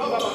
Bravo.